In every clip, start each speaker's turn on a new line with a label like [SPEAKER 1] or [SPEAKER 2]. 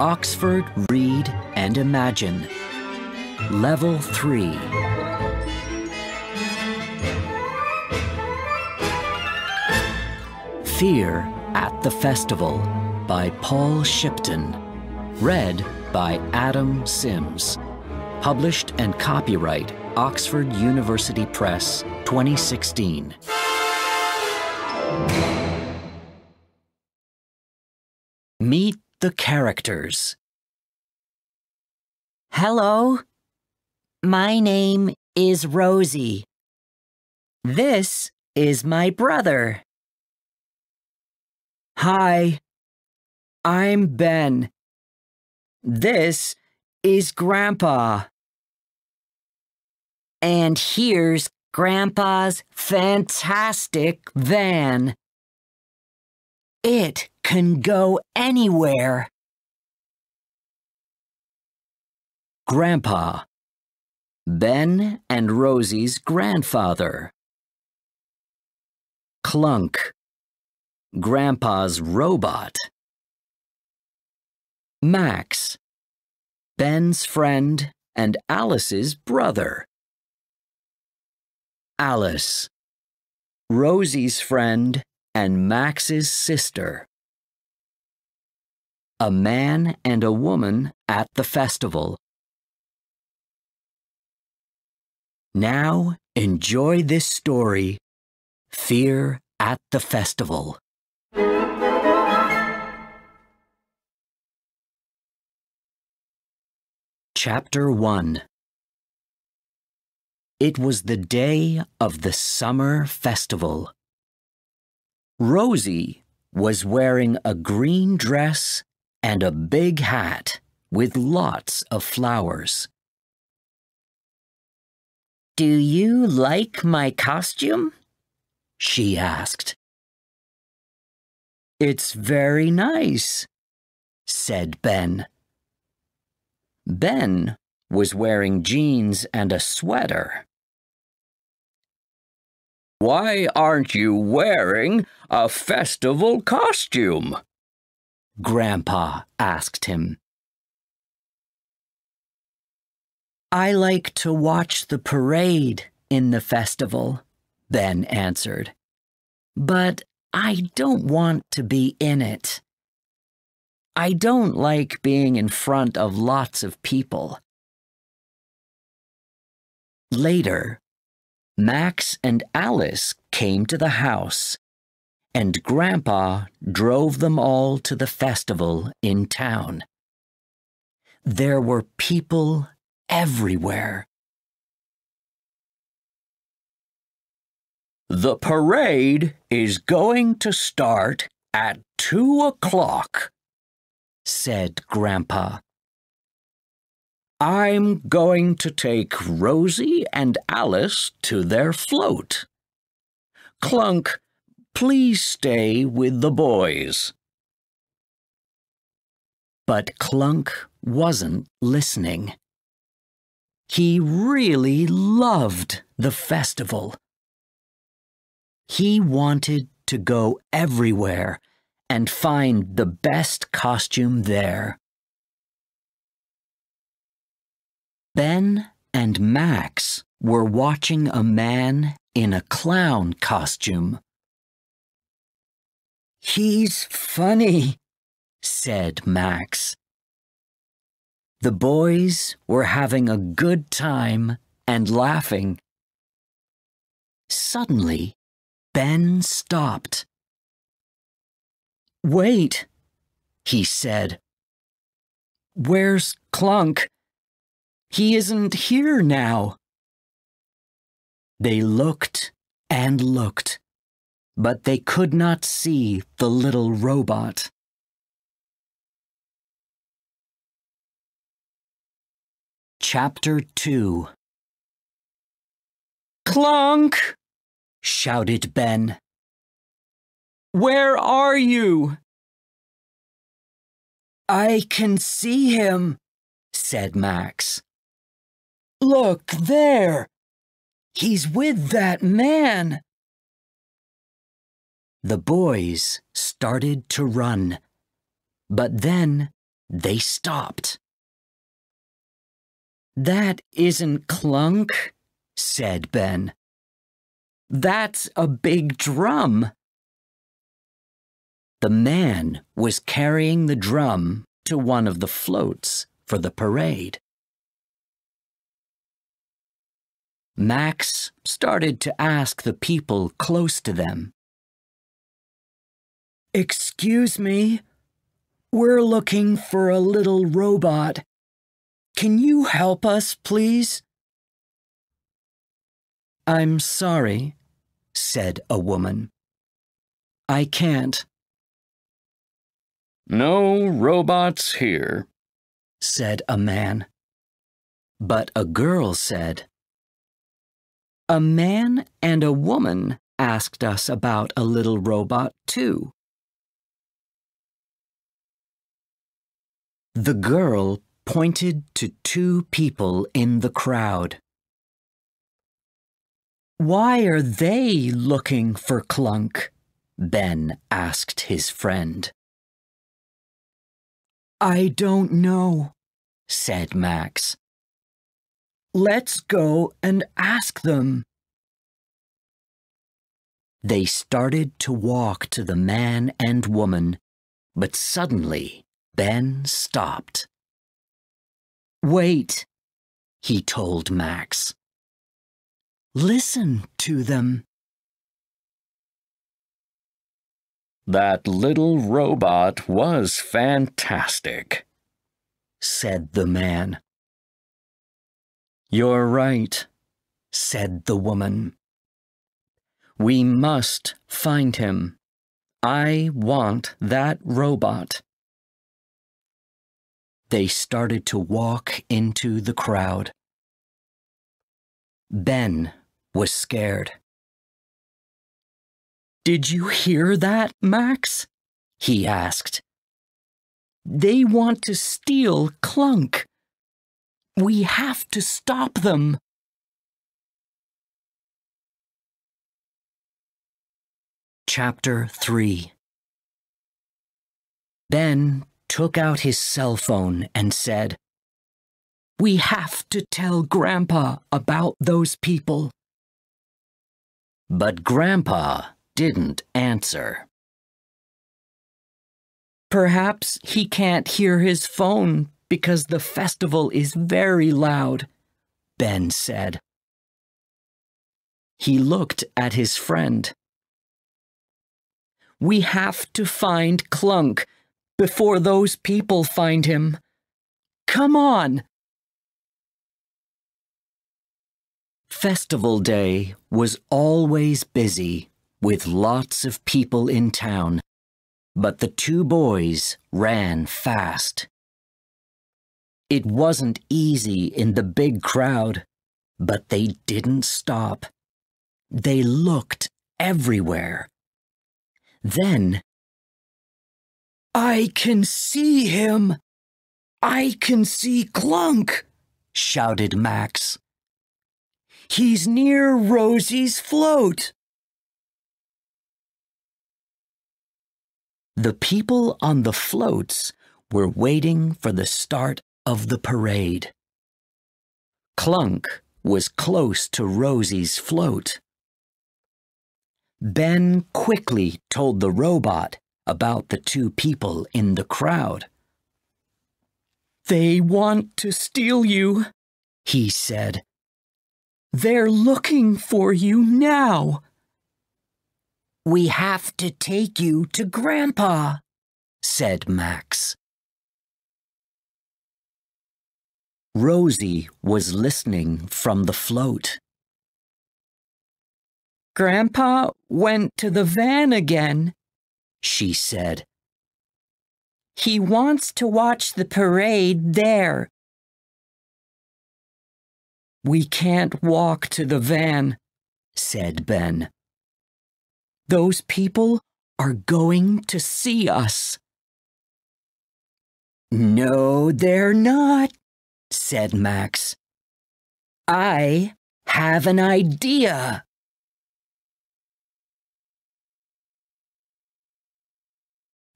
[SPEAKER 1] Oxford Read and Imagine. Level 3. Fear at the Festival by Paul Shipton. Read by Adam Sims. Published and copyright Oxford University Press 2016. The characters.
[SPEAKER 2] Hello. My name is Rosie. This is my brother.
[SPEAKER 3] Hi. I'm Ben. This is Grandpa.
[SPEAKER 2] And here's Grandpa's fantastic van. It can go anywhere.
[SPEAKER 1] Grandpa. Ben and Rosie's grandfather. Clunk. Grandpa's robot. Max. Ben's friend and Alice's brother. Alice. Rosie's friend and Max's sister. A man and a woman at the festival. Now enjoy this story Fear at the Festival. Chapter 1 It was the day of the summer festival. Rosie was wearing a green dress and a big hat with lots of flowers.
[SPEAKER 2] Do you like my costume?
[SPEAKER 1] She asked.
[SPEAKER 3] It's very nice, said Ben.
[SPEAKER 1] Ben was wearing jeans and a sweater.
[SPEAKER 4] Why aren't you wearing a festival costume?
[SPEAKER 1] Grandpa asked him.
[SPEAKER 3] I like to watch the parade in the festival, Ben answered. But I don't want to be in it. I don't like being in front of lots of people.
[SPEAKER 1] Later, Max and Alice came to the house, and Grandpa drove them all to the festival in town. There were people everywhere.
[SPEAKER 4] The parade is going to start at two o'clock, said Grandpa. I'm going to take Rosie and Alice to their float. Clunk, please stay with the boys.
[SPEAKER 1] But Clunk wasn't listening. He really loved the festival. He wanted to go everywhere and find the best costume there. Ben and Max were watching a man in a clown costume.
[SPEAKER 3] He's funny,
[SPEAKER 1] said Max. The boys were having a good time and laughing. Suddenly, Ben stopped.
[SPEAKER 3] Wait,
[SPEAKER 1] he said.
[SPEAKER 3] Where's Clunk? He isn't here now.
[SPEAKER 1] They looked and looked, but they could not see the little robot. Chapter 2
[SPEAKER 3] Clunk!
[SPEAKER 1] shouted Ben.
[SPEAKER 3] Where are you? I can see him, said Max. Look there! He's with that man!
[SPEAKER 1] The boys started to run, but then they stopped.
[SPEAKER 3] That isn't Clunk, said Ben. That's a big drum.
[SPEAKER 1] The man was carrying the drum to one of the floats for the parade. Max started to ask the people close to them.
[SPEAKER 3] Excuse me, we're looking for a little robot. Can you help us, please?
[SPEAKER 1] I'm sorry, said a woman. I can't.
[SPEAKER 4] No robots here,
[SPEAKER 1] said a man. But a girl said, A man and a woman asked us about a little robot, too. The girl pointed to two people in the crowd.
[SPEAKER 3] Why are they looking for Clunk?
[SPEAKER 1] Ben asked his friend.
[SPEAKER 3] I don't know,
[SPEAKER 1] said Max.
[SPEAKER 3] Let's go and ask them.
[SPEAKER 1] They started to walk to the man and woman, but suddenly Ben stopped.
[SPEAKER 3] Wait,
[SPEAKER 1] he told Max.
[SPEAKER 3] Listen to them.
[SPEAKER 4] That little robot was fantastic,
[SPEAKER 1] said the man.
[SPEAKER 3] You're right, said the woman. We must find him. I want that robot.
[SPEAKER 1] They started to walk into the crowd. Ben was scared.
[SPEAKER 3] Did you hear that, Max?
[SPEAKER 1] He asked.
[SPEAKER 3] They want to steal Clunk. We have to stop them.
[SPEAKER 1] Chapter 3 Ben took out his cell phone and said,
[SPEAKER 3] We have to tell Grandpa about those people.
[SPEAKER 1] But Grandpa didn't answer.
[SPEAKER 3] Perhaps he can't hear his phone because the festival is very loud, Ben said.
[SPEAKER 1] He looked at his friend.
[SPEAKER 3] We have to find Clunk before those people find him. Come on!
[SPEAKER 1] Festival Day was always busy with lots of people in town, but the two boys ran fast. It wasn't easy in the big crowd, but they didn't stop. They looked everywhere. Then
[SPEAKER 3] I can see him! I can see Clunk! shouted Max. He's near Rosie's float.
[SPEAKER 1] The people on the floats were waiting for the start of the parade. Clunk was close to Rosie's float. Ben quickly told the robot about the two people in the crowd.
[SPEAKER 3] They want to steal you, he said. They're looking for you now.
[SPEAKER 2] We have to take you to Grandpa,
[SPEAKER 1] said Max. Rosie was listening from the float.
[SPEAKER 3] Grandpa went to the van again,
[SPEAKER 1] she said.
[SPEAKER 2] He wants to watch the parade there.
[SPEAKER 3] We can't walk to the van, said Ben. Those people are going to see us.
[SPEAKER 2] No, they're not, said Max. I have an idea.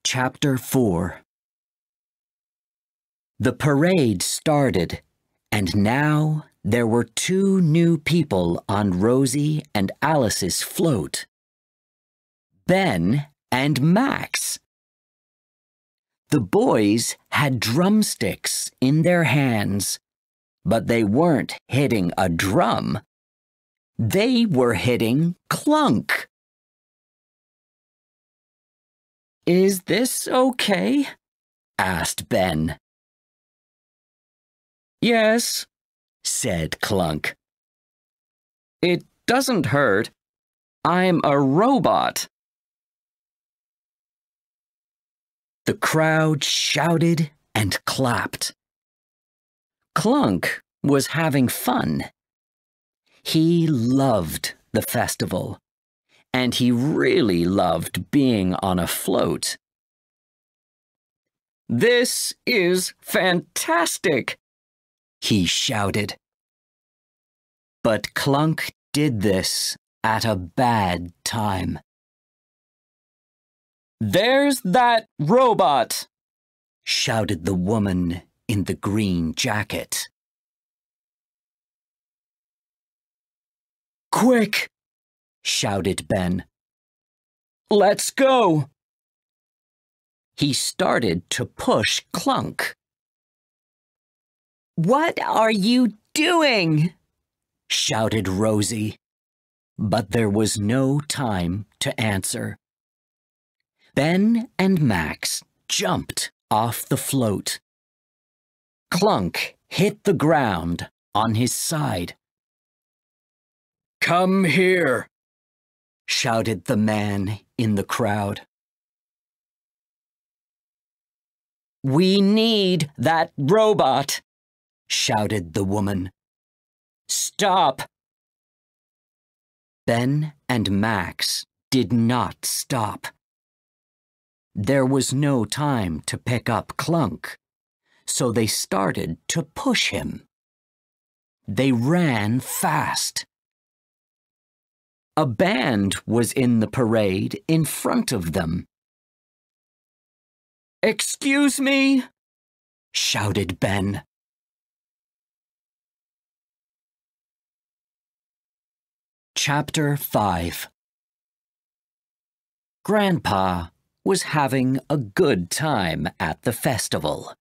[SPEAKER 1] Chapter 4 The parade started, and now there were two new people on Rosie and Alice's float Ben and Max. The boys had drumsticks in their hands, but they weren't hitting a drum. They were hitting clunk.
[SPEAKER 2] Is this okay?
[SPEAKER 1] asked Ben.
[SPEAKER 2] Yes,
[SPEAKER 1] said Clunk.
[SPEAKER 2] It doesn't hurt. I'm a robot.
[SPEAKER 1] The crowd shouted and clapped. Clunk was having fun. He loved the festival, and he really loved being on a float.
[SPEAKER 2] This is fantastic,
[SPEAKER 1] he shouted. But Clunk did this at a bad time.
[SPEAKER 2] There's that robot!
[SPEAKER 1] shouted the woman in the green jacket.
[SPEAKER 2] Quick!
[SPEAKER 1] shouted Ben.
[SPEAKER 2] Let's go!
[SPEAKER 1] He started to push Clunk.
[SPEAKER 2] What are you doing?
[SPEAKER 1] shouted Rosie. But there was no time to answer. Ben and Max jumped off the float. Clunk hit the ground on his side.
[SPEAKER 4] Come here,
[SPEAKER 1] shouted the man in the crowd.
[SPEAKER 2] We need that robot,
[SPEAKER 1] shouted the woman.
[SPEAKER 2] Stop!
[SPEAKER 1] Ben and Max did not stop. There was no time to pick up Clunk, so they started to push him. They ran fast. A band was in the parade in front of them.
[SPEAKER 2] Excuse me?
[SPEAKER 1] shouted Ben. Chapter 5 Grandpa was having a good time at the festival.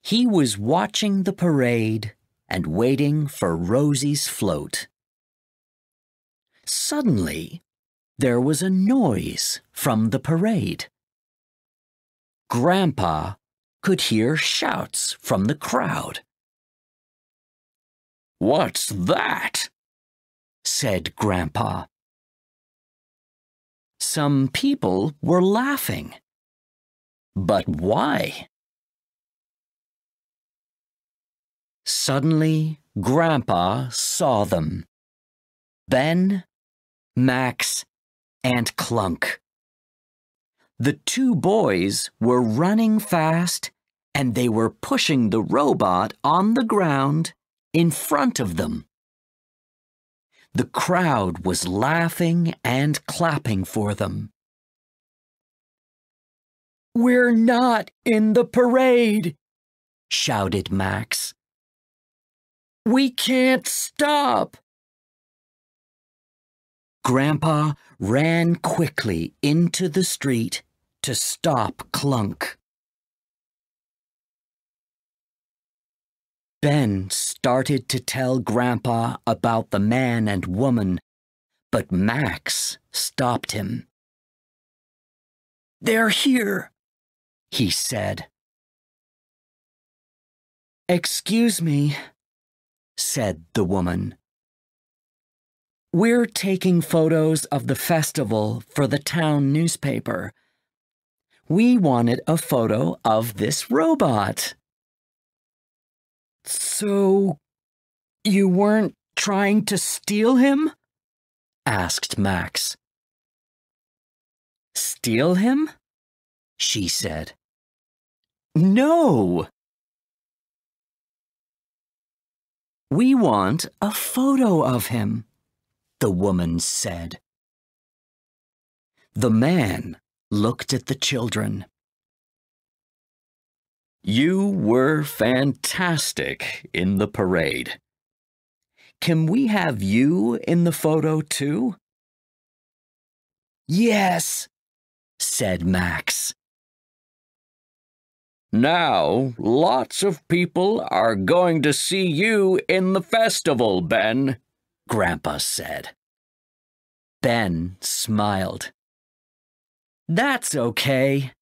[SPEAKER 1] He was watching the parade and waiting for Rosie's float. Suddenly, there was a noise from the parade. Grandpa could hear shouts from the crowd.
[SPEAKER 4] What's that?
[SPEAKER 1] said Grandpa. Some people were laughing. But why? Suddenly, Grandpa saw them. Ben, Max, and Clunk. The two boys were running fast and they were pushing the robot on the ground in front of them. The crowd was laughing and clapping for them.
[SPEAKER 2] We're not in the parade,
[SPEAKER 1] shouted Max.
[SPEAKER 2] We can't stop.
[SPEAKER 1] Grandpa ran quickly into the street to stop Clunk. Ben started to tell Grandpa about the man and woman, but Max stopped him.
[SPEAKER 2] They're here,
[SPEAKER 1] he said.
[SPEAKER 2] Excuse me,
[SPEAKER 1] said the woman.
[SPEAKER 2] We're taking photos of the festival for the town newspaper. We wanted a photo of this robot. So, you weren't trying to steal him?
[SPEAKER 1] asked Max.
[SPEAKER 2] Steal him?
[SPEAKER 1] She said.
[SPEAKER 2] No!
[SPEAKER 1] We want a photo of him, the woman said. The man looked at the children.
[SPEAKER 4] You were fantastic in the parade. Can we have you in the photo too?
[SPEAKER 3] Yes, said Max.
[SPEAKER 4] Now, lots of people are going to see you in the festival, Ben, Grandpa said.
[SPEAKER 3] Ben smiled. That's okay.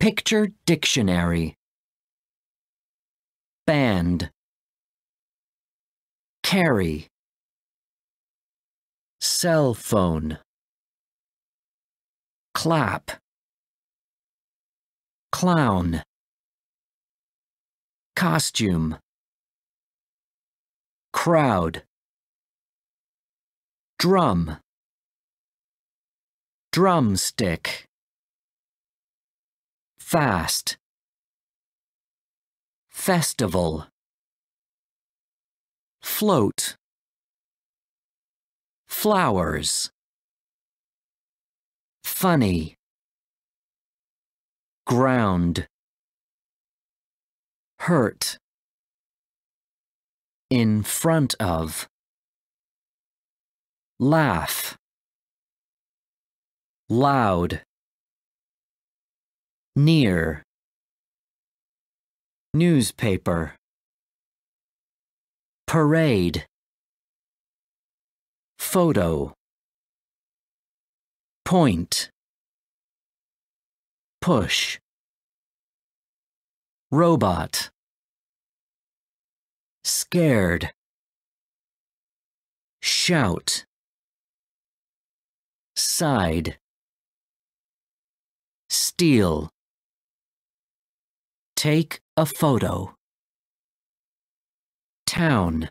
[SPEAKER 3] Picture Dictionary. Band. Carry. Cell phone. Clap. Clown. Costume. Crowd. Drum. Drumstick Fast. Festival. Float. Flowers. Funny. Ground. Hurt. In front of. Laugh. Loud Near. Newspaper. Parade. Photo. Point. Push. Robot. Scared. Shout. Side. Steal Take a photo. Town.